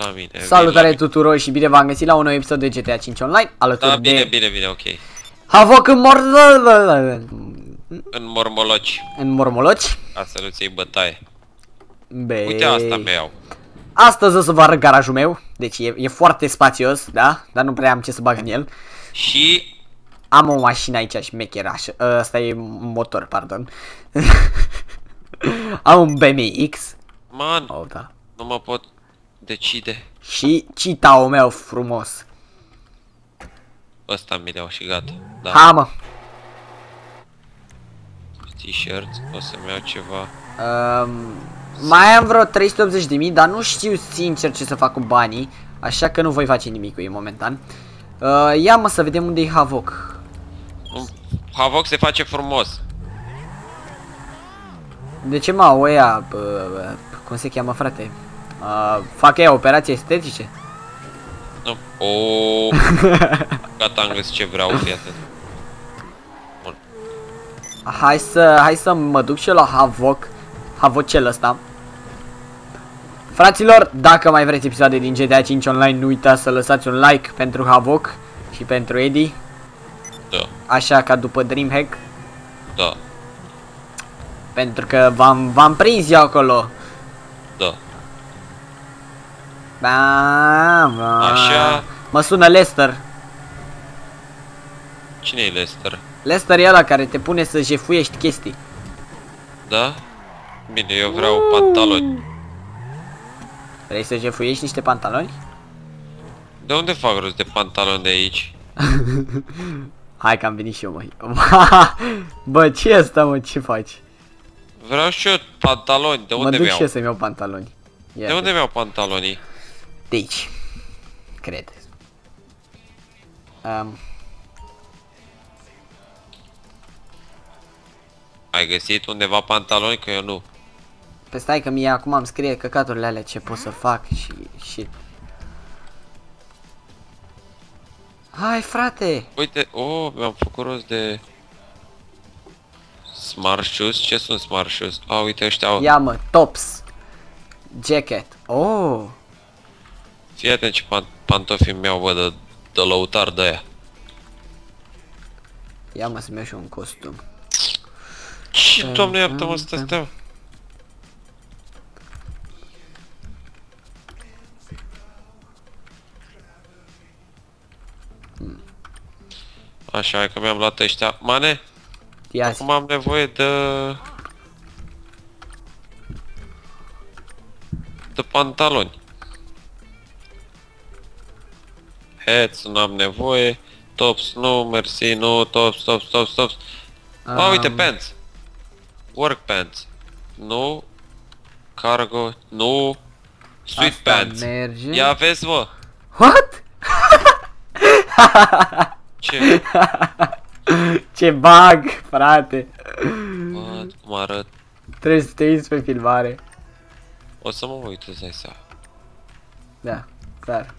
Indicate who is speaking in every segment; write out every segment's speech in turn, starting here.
Speaker 1: La mine. vin
Speaker 2: Salutare
Speaker 1: la
Speaker 2: tuturor și bine v-am găsit la un nou episod de GTA 5 Online alături
Speaker 1: Da, bine,
Speaker 2: de
Speaker 1: bine, bine, ok.
Speaker 2: Havoc în mor...
Speaker 1: În mormoloci,
Speaker 2: în mormoloci.
Speaker 1: ca să nu-ți iei bătaie.
Speaker 2: Be...
Speaker 1: Uite asta mi iau.
Speaker 2: Astăzi o să vă arăt garajul meu. Deci e, e foarte spațios, da? Dar nu prea am ce să bag în el.
Speaker 1: Și
Speaker 2: Am o mașină aici șmecherașă. Ăsta e un motor, pardon. am un BMX.
Speaker 1: Man,
Speaker 2: Oh, da.
Speaker 1: nu mă pot decide.
Speaker 2: Și citao meu frumos.
Speaker 1: Ăsta mi iau și gata. Da,
Speaker 2: Ha, mă.
Speaker 1: t-shirt, o să-mi iau ceva.
Speaker 2: Um, mai am vreo 380 de mii, dar nu știu sincer ce să fac cu banii, așa că nu voi face nimic cu ei momentan. Uh, ia mă să vedem unde e Havoc.
Speaker 1: Un Havoc se face frumos.
Speaker 2: De ce mă, oia, uh, cum se cheamă frate? Uh, fac ea operații estetice?
Speaker 1: Nu. O, gata, am găsit ce vreau, fii atent. Bun.
Speaker 2: Hai să, hai să mă duc și eu la Havoc, Havocel ăsta. Fraților, dacă mai vreți episoade din GTA 5 Online, nu uitați să lăsați un like pentru Havoc și pentru Eddie,
Speaker 1: Da,
Speaker 2: așa ca după Dreamhack.
Speaker 1: da,
Speaker 2: Pentru că v-am, v-am prins eu acolo.
Speaker 1: da.
Speaker 2: Da, da.
Speaker 1: Așa.
Speaker 2: Mă sună Lester.
Speaker 1: Cine e Lester?
Speaker 2: Lester e ăla care te pune să jefuiești chestii.
Speaker 1: Da? Bine, eu vreau pantaloni.
Speaker 2: Vrei să jefuiești niște pantaloni?
Speaker 1: De unde fac rost de pantaloni de aici?
Speaker 2: Hai că am venit și eu, măi. Bă, ce e asta, mă? Ce faci?
Speaker 1: Vreau și eu pantaloni, de
Speaker 2: mă
Speaker 1: unde
Speaker 2: duc
Speaker 1: mi-au?
Speaker 2: și eu să-mi iau pantaloni. Ia
Speaker 1: De unde mi-au pantalonii?
Speaker 2: De aici. Cred. Um,
Speaker 1: Ai găsit undeva pantaloni? Că eu nu.
Speaker 2: pe stai că mie acum îmi scrie căcaturile alea ce pot să fac și... și... Hai, frate!
Speaker 1: Uite, oh, mi-am făcut rost de... Smart shoes? Ce sunt smart shoes? A, uite ăștia au...
Speaker 2: Ia mă, tops. Jacket. Oh.
Speaker 1: Fii atent ce pan pantofi mi-au, bă, de, de lăutar de aia.
Speaker 2: Ia mă să-mi iau și eu un costum.
Speaker 1: Ce, doamne, iartă-mă, stă stea. Așa, hai că mi-am luat ăștia. Mane,
Speaker 2: Ia zi.
Speaker 1: acum am nevoie de... De pantaloni. Hats, nu am nevoie. Tops, nu, mersi, nu, tops, tops, tops, tops. A, uite,
Speaker 2: Um,
Speaker 1: pants. Work pants. Nu. Cargo. Nu. Sweet
Speaker 2: Asta
Speaker 1: pants.
Speaker 2: merge.
Speaker 1: Ia vezi, mă.
Speaker 2: What?
Speaker 1: Ce?
Speaker 2: Ce bug, frate.
Speaker 1: Bă, cum arăt.
Speaker 2: Trebuie să te uiți pe filmare.
Speaker 1: O să mă uit, îți dai seama.
Speaker 2: Da, clar.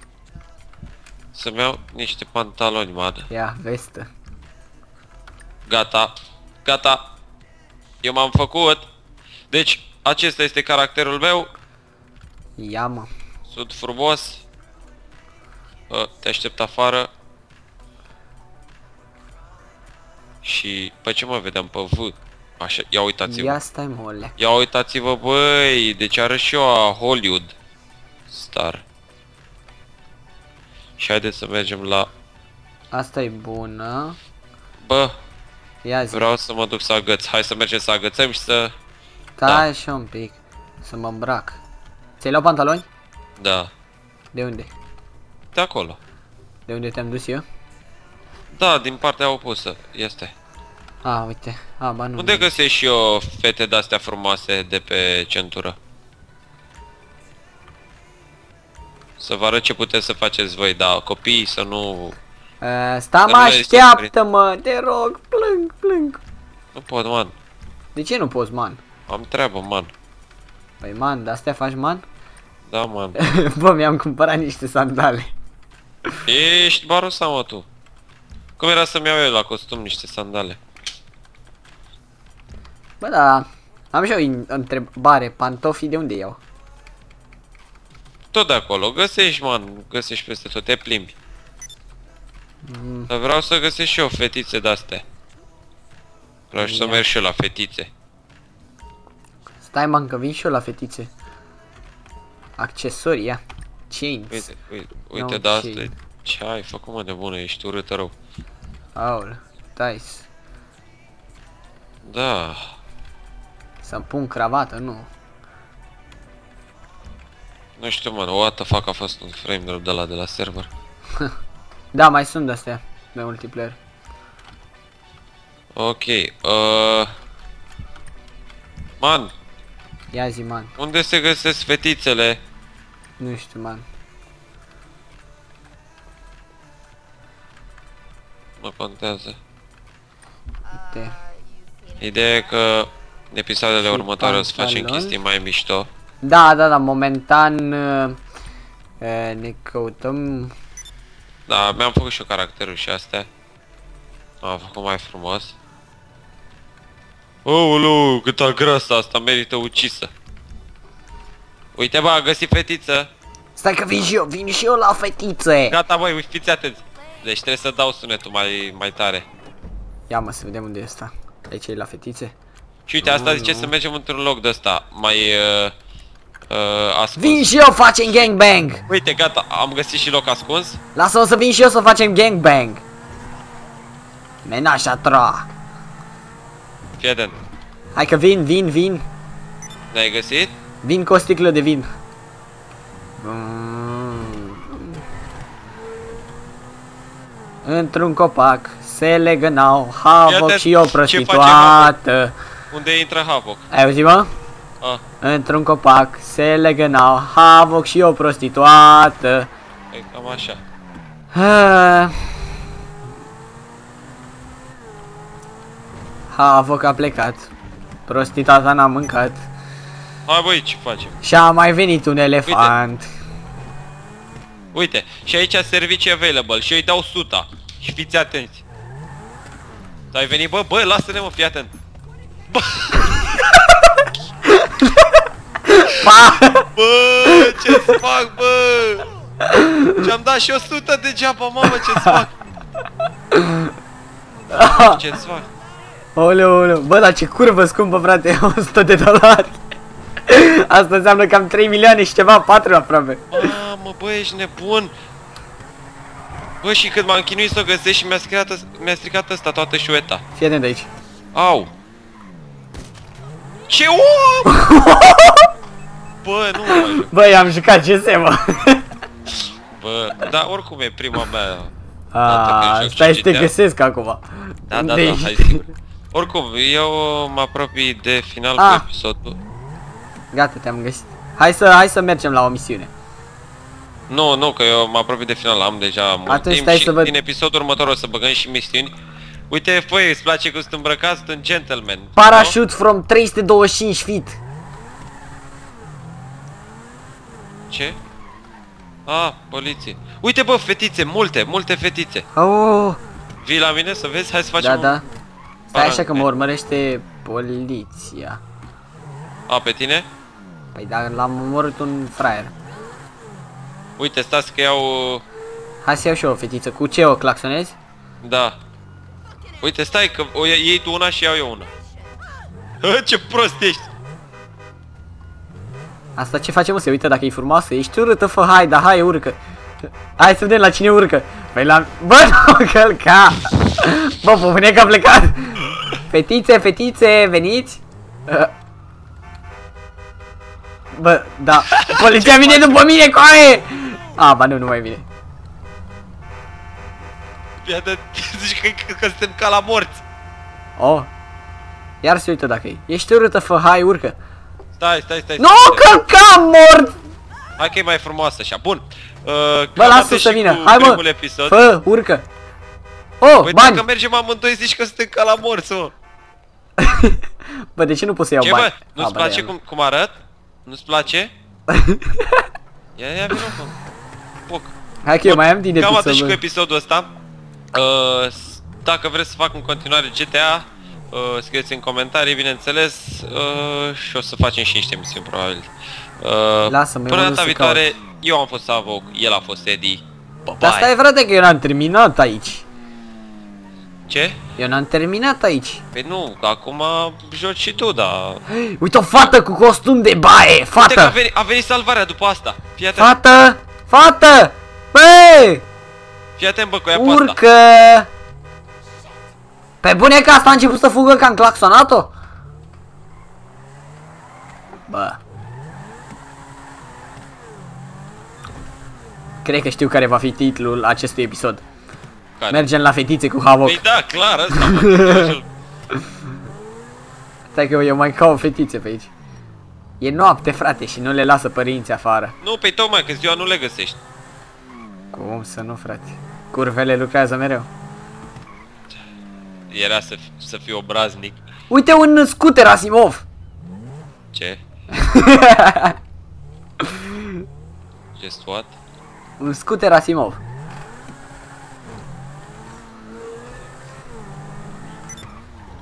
Speaker 1: Să-mi iau niște pantaloni, man.
Speaker 2: Ia, vestă.
Speaker 1: Gata. Gata. Eu m-am făcut. Deci, acesta este caracterul meu.
Speaker 2: Ia mă.
Speaker 1: Sunt frumos. Bă, te aștept afară. Și pe ce mă vedeam pe V? Așa, ia uitați-vă.
Speaker 2: Ia stai mole.
Speaker 1: Ia uitați-vă, băi, deci arăt și eu a Hollywood Star. Și haideți să mergem la...
Speaker 2: Asta e bună.
Speaker 1: Bă,
Speaker 2: Ia zi.
Speaker 1: vreau să mă duc să agăț. Hai să mergem să agățăm și să...
Speaker 2: Stai
Speaker 1: da.
Speaker 2: și un pic. Să mă îmbrac. Ți-ai luat pantaloni?
Speaker 1: Da,
Speaker 2: De unde?
Speaker 1: de acolo.
Speaker 2: De unde te-am dus eu?
Speaker 1: Da, din partea opusă. Este.
Speaker 2: A, uite. A, ba nu.
Speaker 1: Unde găsești și eu fete de-astea frumoase de pe centură? Să vă arăt ce puteți să faceți voi, da, copiii să nu...
Speaker 2: Uh, sta mă,
Speaker 1: Să nu le
Speaker 2: așteaptă-mă, te rog, plâng, plâng.
Speaker 1: Nu pot, man.
Speaker 2: De ce nu poți, man?
Speaker 1: Am treabă, man.
Speaker 2: Păi, man, de-astea faci, man?
Speaker 1: Da, man.
Speaker 2: Bă, mi-am cumpărat niște sandale.
Speaker 1: Ești barosa, mă, tu. Cum era să-mi iau eu la costum niște sandale?
Speaker 2: Bă, da, am și eu in- întrebare, pantofii de unde iau?
Speaker 1: Tot de acolo, găsești, man, găsești peste tot, te plimbi.
Speaker 2: Mm,
Speaker 1: Dar vreau să găsesc și eu fetițe de-astea. Vreau și să
Speaker 2: Ia.
Speaker 1: merg și eu la fetițe.
Speaker 2: Stai man că vin și eu la fetițe. Accesorii, ia. Chains.
Speaker 1: Uite, uite, uite
Speaker 2: No
Speaker 1: de asta.
Speaker 2: shade.
Speaker 1: Ce ai făcut mă de bună, ești urâtă rău.
Speaker 2: Aul. Dice.
Speaker 1: Da.
Speaker 2: Să-mi pun cravată, nu.
Speaker 1: Nu știu, mă, what the fuck a fost un frame drop de la de la server.
Speaker 2: Da, mai sunt de-astea. De multiplayer.
Speaker 1: Ok, uh... Man,
Speaker 2: Ia zi, man.
Speaker 1: unde se găsesc fetițele?
Speaker 2: Nu știu, man.
Speaker 1: Mă contează.
Speaker 2: Uite.
Speaker 1: Ideea e că în episoadele
Speaker 2: Și
Speaker 1: următoare o să facem
Speaker 2: pantaloni.
Speaker 1: chestii mai mișto.
Speaker 2: Da, da, da, momentan uh, uh, ne căutăm
Speaker 1: Da, mi-am făcut și eu caracterul și astea. Am făcut mai frumos. Oulu, cât grasă asta, merită ucisă. Uite bă, am găsit fetiță.
Speaker 2: Stai că vin și eu, vin și eu la fetițe
Speaker 1: Gata băi, uite, fiți atenți. Deci trebuie să dau sunetul mai, mai tare.
Speaker 2: Ia mă să vedem unde e asta Aici e la fetițe
Speaker 1: Și uite, asta
Speaker 2: Nu,
Speaker 1: zice
Speaker 2: nu.
Speaker 1: să mergem într-un loc de ăsta, mai uh, uh, ascuns.
Speaker 2: Vin și eu, facem gangbang
Speaker 1: Uite, gata, am găsit și loc ascuns.
Speaker 2: Lasă-mă să vin și eu să facem gangbang Menașa tra
Speaker 1: Fii atent.
Speaker 2: Hai că vin, vin, vin
Speaker 1: Ne-ai găsit?
Speaker 2: Vin cu o sticlă de vin Mm. Într-un copac se legănau Havoc
Speaker 1: Iată
Speaker 2: și o
Speaker 1: ce
Speaker 2: prostituată
Speaker 1: Unde intră Havoc?
Speaker 2: Ai auzit mă?
Speaker 1: Ah,
Speaker 2: Într-un copac se legănau Havoc și o prostituată.
Speaker 1: E cam așa.
Speaker 2: Ah. Havoc a plecat. Prostituata n-a mâncat.
Speaker 1: Hai băi, ce facem?
Speaker 2: Și a mai venit un elefant.
Speaker 1: Uite, și aici servicii available și eu îi dau 100 Și fiți atenți. Ai venit, bă, bă, lasă-ne mă, fii atent
Speaker 2: Pa!
Speaker 1: Bă, ce-ți fac, bă? Ce-am dat și 100 degeaba, mamă, ce-ți fac? Ce-ți fac?
Speaker 2: Oleu, oleu, bă, dar ce curvă scumpă, frate, 100 de dolari Asta înseamnă cam 3 milioane și ceva, 4 aproape
Speaker 1: Mamă, bă, ești nebun Bă, și când m-am chinuit să o găsesc și mi-a stricat, mi-a stricat ăsta toată șueta
Speaker 2: Fii atent de aici
Speaker 1: Au Ce om? Bă, nu mă mai joc.
Speaker 2: Bă, i-am jucat CS, mă
Speaker 1: Bă, dar oricum e prima mea
Speaker 2: A,
Speaker 1: când joc
Speaker 2: stai
Speaker 1: și
Speaker 2: să te
Speaker 1: GTA.
Speaker 2: găsesc acum
Speaker 1: Da, da,
Speaker 2: Unde
Speaker 1: da,
Speaker 2: ești?
Speaker 1: hai sigur Oricum, eu mă apropii de final
Speaker 2: Ah.
Speaker 1: cu episodul
Speaker 2: Gata, te-am găsit Hai să, hai să mergem la o misiune
Speaker 1: Nu, nu, că eu mă apropii de final, am deja mult
Speaker 2: Atunci
Speaker 1: timp
Speaker 2: stai
Speaker 1: și
Speaker 2: să văd.
Speaker 1: din episodul următor o să băgăm și misiuni Uite, păi, îți place cum sunt îmbrăcat, sunt un gentleman nu?
Speaker 2: Parachute from 325 feet
Speaker 1: Ce? Ah, poliție Uite bă, fetițe, multe, multe fetițe
Speaker 2: Oh,
Speaker 1: Vii la mine să vezi? Hai să facem
Speaker 2: da,
Speaker 1: un-
Speaker 2: da Stai așa că mă
Speaker 1: Parang-
Speaker 2: urmărește poliția
Speaker 1: A, pe tine?
Speaker 2: Păi da, l-am omorât un fraier
Speaker 1: Uite, stați că iau...
Speaker 2: Hai să iau și eu o fetiță, cu ce o claxonezi?
Speaker 1: Da Uite, stai că o ia- iei tu una și iau eu una. Hă, ce prost ești.
Speaker 2: Asta ce facem, mă, se uită dacă e frumoasă? Ești urâtă, fă, hai, da, hai, urcă. Hai să vedem la cine urcă. Păi la... Bă, nu călca. Bă, pămâne că a plecat. Fetițe, fetițe, veniți. Uh. Bă, da Poliția vine după mine, coaie. A, ba nu, nu mai vine
Speaker 1: Iată, zici că, că, că suntem ca la morți.
Speaker 2: Oh. Iar se uită dacă e Ești urâtă, fă, hai, urcă.
Speaker 1: Stai, stai, stai
Speaker 2: Nu
Speaker 1: stai.
Speaker 2: călca, mort!
Speaker 1: Hai că e mai frumoasă așa, bun. Uh,
Speaker 2: Bă,
Speaker 1: cam
Speaker 2: lasă
Speaker 1: atât
Speaker 2: să
Speaker 1: și
Speaker 2: vină,
Speaker 1: cu
Speaker 2: hai
Speaker 1: primul
Speaker 2: mă
Speaker 1: episod.
Speaker 2: Fă, urcă. Oh,
Speaker 1: Păi
Speaker 2: bani.
Speaker 1: dacă mergem amândoi zici că suntem ca la morți, mă.
Speaker 2: Bă, de ce nu pot să iau
Speaker 1: Ce
Speaker 2: bani?
Speaker 1: bă, nu-ți
Speaker 2: A, ba,
Speaker 1: place
Speaker 2: da,
Speaker 1: cum, cum arăt? Nu-ți place? Ia, ia, vină mă. Poc
Speaker 2: Hai că eu mai am din
Speaker 1: Cam atât și
Speaker 2: episodul
Speaker 1: cu episodul ăsta uh, s- Dacă vreți să fac în continuare GTA uh, Scrieți în comentarii, bineînțeles uh, Și o să facem și niște misiuni, probabil uh,
Speaker 2: Lasă-mă, eu
Speaker 1: Până
Speaker 2: mă duc
Speaker 1: data
Speaker 2: să
Speaker 1: viitoare Eu am fost Avoc, el a fost Eddie.
Speaker 2: Dar stai frate că eu n-am terminat aici.
Speaker 1: Ce?
Speaker 2: Eu n-am terminat aici.
Speaker 1: Păi nu, că acum joci și tu, dar...
Speaker 2: Uite o fată cu costum de baie!
Speaker 1: Uite că a
Speaker 2: Fată!
Speaker 1: venit, a venit salvarea după asta. Fii atent,
Speaker 2: Fată! Fată! Bă!
Speaker 1: Fii atent bă, cu ea pe asta.
Speaker 2: Urcă! Pe bune că asta a început să fugă că am claxonat-o? Bă. Cred că știu care va fi titlul acestui episod.
Speaker 1: Care?
Speaker 2: Mergem la fetițe cu Havoc.
Speaker 1: Păi da, clar, ăsta mă.
Speaker 2: Stai că eu mai caut fetițe pe aici. E noapte, frate, și nu le lasă părinții afară.
Speaker 1: nu, pe tocmai că ziua nu le găsești.
Speaker 2: Cum să nu, frate? Curvele lucrează mereu.
Speaker 1: Era să, fi- să fii obraznic.
Speaker 2: Uite un scooter Asimov!
Speaker 1: Ce? Just what?
Speaker 2: Un scooter Asimov.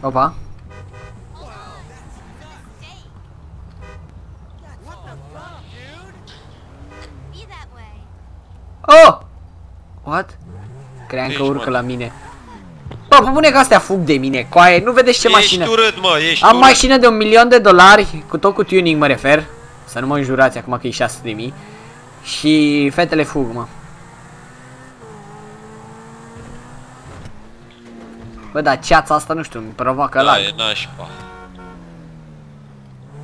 Speaker 2: Opa.
Speaker 3: Be that way.
Speaker 2: Oh! What? Cream că
Speaker 1: Ești,
Speaker 2: urcă
Speaker 1: mă.
Speaker 2: la mine. Bă, pe bune că astea fug de mine, coaie, nu vedeți ce
Speaker 1: ești
Speaker 2: mașină?
Speaker 1: urât, mă, ești
Speaker 2: Am
Speaker 1: urât.
Speaker 2: mașină de un milion de dolari, cu tot cu tuning mă refer. Să nu mă înjurați acum că e 600 de mii. Și fetele fug, mă. Bă, dar ceața asta, nu știu, îmi provoacă
Speaker 1: Da,
Speaker 2: lag.
Speaker 1: e nașpa.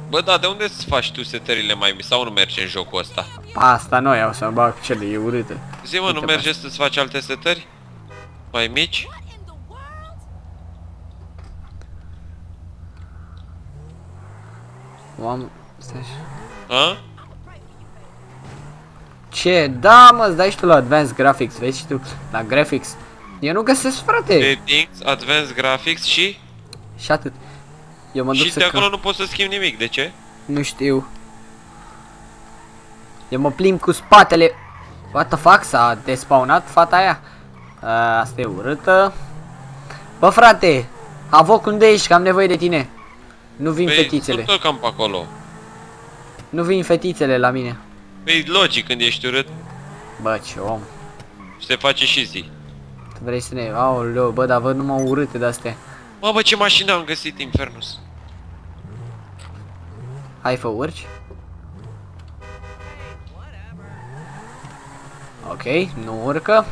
Speaker 1: Bă, da, de unde îți faci tu setările mai mici? Sau nu merge în jocul ăsta?
Speaker 2: Asta noi au să-mi bag cele, e urâtă.
Speaker 1: Zi, mă, nu
Speaker 2: Uite,
Speaker 1: merge să-ți faci alte setări? Mai mici?
Speaker 3: What in the world?
Speaker 2: Am... Stai așa.
Speaker 1: A?
Speaker 2: Ce? Da, mă, îți dai și tu la Advanced Graphics, vezi și tu la Graphics. Eu nu găsesc, frate.
Speaker 1: Settings, Advanced Graphics și...
Speaker 2: Și atât. Eu mă duc
Speaker 1: Și
Speaker 2: să
Speaker 1: de
Speaker 2: caut.
Speaker 1: acolo nu poți să schimbi nimic, de ce?
Speaker 2: Nu știu. Eu mă plimb cu spatele. What the fuck? S-a despawnat fata aia? A, Asta e urâtă. Bă, frate! Avoc, unde ești? Că am nevoie de tine. Nu vin
Speaker 1: Păi,
Speaker 2: fetițele.
Speaker 1: sunt tot cam pe acolo.
Speaker 2: Nu vin fetițele la mine.
Speaker 1: Păi, logic, când ești urât,
Speaker 2: Bă, ce om.
Speaker 1: se face și zi.
Speaker 2: Tu vrei să ne... Aoleu, bă, dar văd numai urâte de-astea.
Speaker 1: Mă, bă, ce mașină am găsit, Infernus.
Speaker 2: Hai, fă urci. Ok, nu urcă.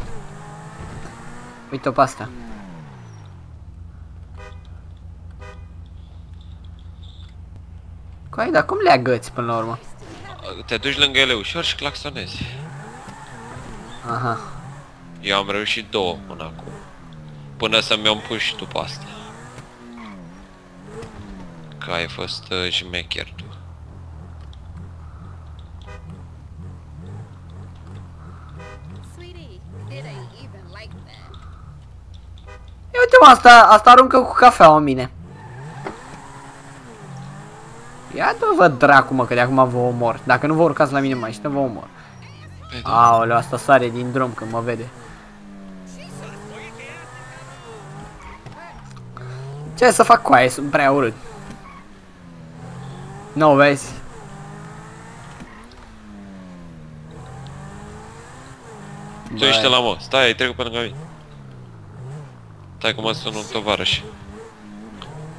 Speaker 2: Uite-o pe asta. Coai, dar cum le agăți până la urmă?
Speaker 1: Te duci lângă ele ușor și claxonezi.
Speaker 2: Aha.
Speaker 1: Eu am reușit două până acum. Până să-mi iau push după asta. Că ai fost uh, șmecher tu.
Speaker 3: Sweetie, it ain't even like that.
Speaker 2: Ia uite mă, asta, asta aruncă cu cafea în mine. Ia dă vă dracu mă, că de acum vă omor. Dacă nu vă urcați la mine mai vă omor.
Speaker 1: Păi da.
Speaker 2: Aoleu, asta sare din drum când mă vede. Ce să fac cu aia? Sunt prea urât. Nu vezi?
Speaker 1: Tu ești la mă. Stai, ai trecut pe lângă mine. Stai că mă sun un tovarăș.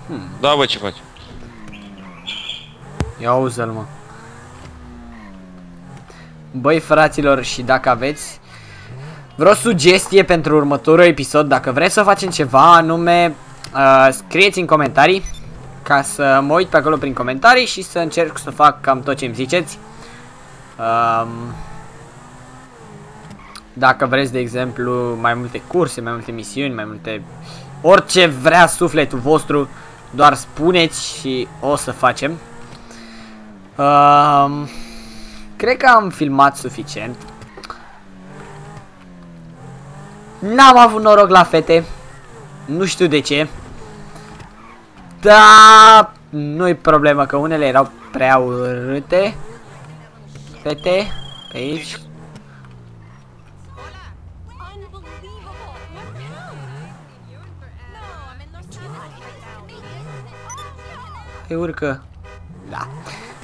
Speaker 2: Hmm.
Speaker 1: Da, bă, ce faci?
Speaker 2: Ia auză-l, mă. Băi, fraților, și dacă aveți vreo sugestie pentru următorul episod, dacă vreți să facem ceva anume, uh, scrieți în comentarii ca să mă uit pe acolo prin comentarii și să încerc să fac cam tot ce îmi ziceți. Um, dacă vreți, de exemplu, mai multe curse, mai multe misiuni, mai multe... Orice vrea sufletul vostru, doar spuneți și o să facem. Um, cred că am filmat suficient. N-am avut noroc la fete. Nu știu de ce. Da, nu-i problemă că unele erau prea urâte. Fete, pe aici. Îi urcă. Da.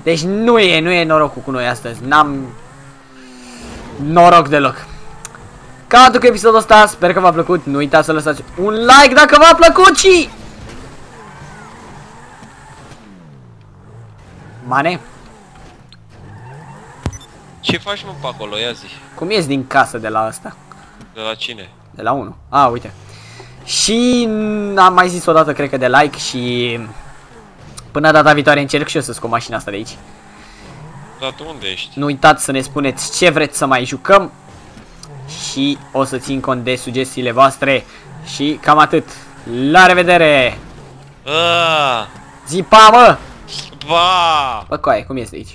Speaker 2: Deci nu e, nu e norocul cu noi astăzi. N-am... Noroc deloc. Ca atât cu episodul ăsta, sper că v-a plăcut. Nu uitați să lăsați un like dacă v-a plăcut și... Mane,
Speaker 1: Ce faci mă pe acolo? Ia zi.
Speaker 2: cum ies din casă de la asta?
Speaker 1: De la cine?
Speaker 2: De la 1. A, uite. Și am mai zis o dată, cred că de like și până data viitoare încerc și eu să scot mașina asta de aici.
Speaker 1: Dar tu unde ești?
Speaker 2: Nu uitați să ne spuneți ce vreți să mai jucăm și o să țin cont de sugestiile voastre și cam atât. La revedere!
Speaker 1: Aaaa!
Speaker 2: Zi pa, mă!
Speaker 1: Ba!
Speaker 2: Bă, coaie, cum este aici?